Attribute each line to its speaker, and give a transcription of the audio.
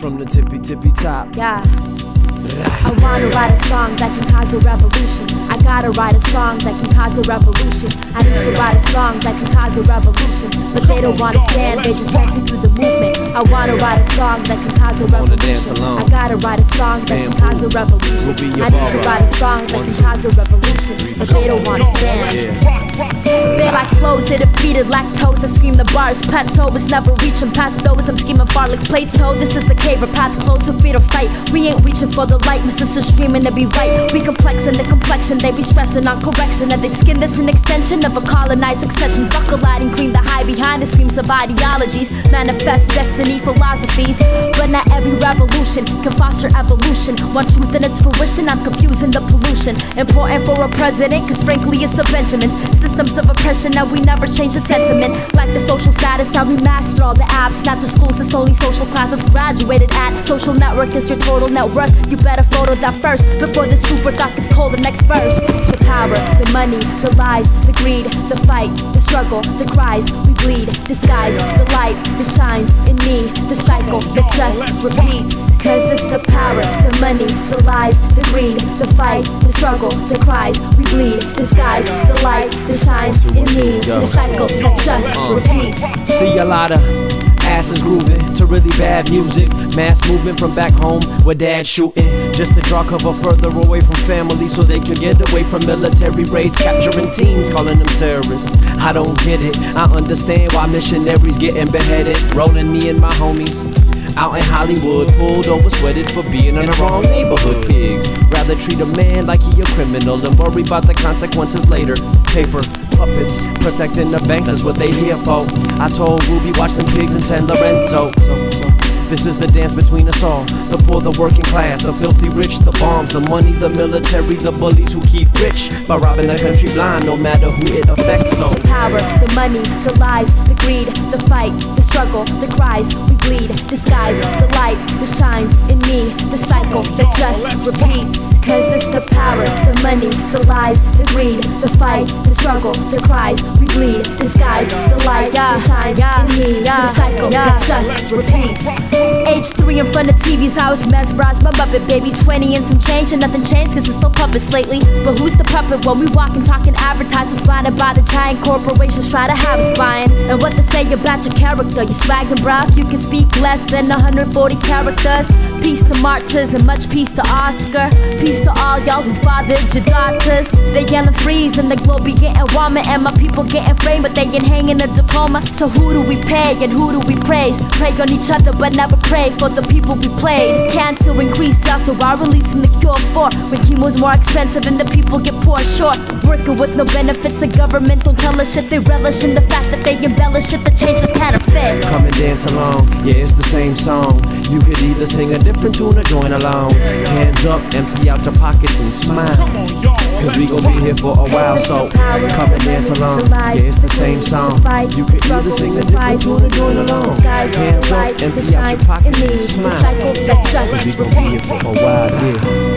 Speaker 1: from the tippy tippy top.
Speaker 2: Yeah. I wanna write a song that can cause a revolution. I gotta write a song that can cause a revolution. I need to write a song that can cause a revolution. But they don't wanna stand, they just dancing through the movement. I wanna write a song that can cause a revolution. I gotta write a song that can cause a revolution.
Speaker 1: We'll be your
Speaker 2: I need to write a song that can cause a revolution. But they don't wanna stand. They like flows, they defeated lactose. I scream the bars, plateau is never reaching past those. I'm scheming far like Plato. This is the cave, our path close, so free to fight. We ain't reaching for the light, my sister's streaming to be right. We complex in the complexion, they be stressing on correction. And they skin this an extension of a colonized succession. Fuck a lighting cream, the high behind the screams of ideologies. Manifest destiny philosophies. But not every revolution can foster evolution. One truth in its fruition, I'm confusing the pollution. Important for a president, cause frankly it's the Benjamins. Systems of oppression, now we never change the sentiment. Like the social status, now we master all the apps. Not the schools, it's only social classes graduated at. Social network is your total net worth. You better photo that first before the super thought cold. The next verse. The power, the money, the lies, the greed, the fight, the struggle, the cries. We bleed, disguise, the light that shines in me. The cycle that just repeats. Cause it's the power, the money, the lies, the greed, the fight, the struggle, the cries. We bleed, disguise, the light that shines in me. The cycle that just repeats.
Speaker 1: See a lot of asses grooving to really bad music. Mass movement from back home where dad's shooting. Just to draw cover further away from family so they can get away from military raids. Capturing teens, calling them terrorists. I don't get it. I understand why missionaries getting beheaded. Rolling me and my homies. Out in Hollywood, pulled over, sweated for being in the wrong neighborhood. Pigs rather treat a man like he a criminal than worry about the consequences later. Paper puppets protecting the banks is what they here for. I told Ruby watch them pigs in San Lorenzo. This is the dance between us all. The poor, the working class, the filthy rich, the bombs, the money, the military, the bullies who keep rich by robbing the country blind, no matter who it affects. So the
Speaker 2: power, the money, the lies, the greed, the fight, the struggle, the cries, we bleed, disguise, the light that shines in me, the cycle that just repeats. Cause it's the power, the money, the lies, the greed, the fight, the struggle, the cries, we bleed, disguise, the light that shines in me, the cycle that just repeats. Age 3 in front of TV's house, mesmerized my Muppet babies. 20 and some change and nothing changed cause it's still puppets lately. But who's the puppet? When we walking, talking, advertisers blinded by the giant corporations try to have us buying And what they say about your character, you swagging bruh. You can speak less than 140 characters. Peace to martyrs and much peace to Oscar. Peace to all y'all who fathered your daughters. They yelling freeze and the globe be getting warmer. And my people getting framed but they ain't hanging a diploma. So who do we pay and who do we praise? Pray on each other but never pray for the people we played Cancer increase also while releasing the cure for When chemo's more expensive and the people get poor short Working with no benefits, the government don't tell us shit They relish in the fact that they embellish it, the change is counterfeit
Speaker 1: Come and dance along, yeah, it's the same song. You could either sing a different tune or join along. Hands up, empty out your pockets and smile. Cause we gon' be here for a while, so come and dance along. Yeah, it's the same song. You can either sing a different tune or join along. Hands up, empty out your pockets and smile. Cause we gon' be here for a while, yeah.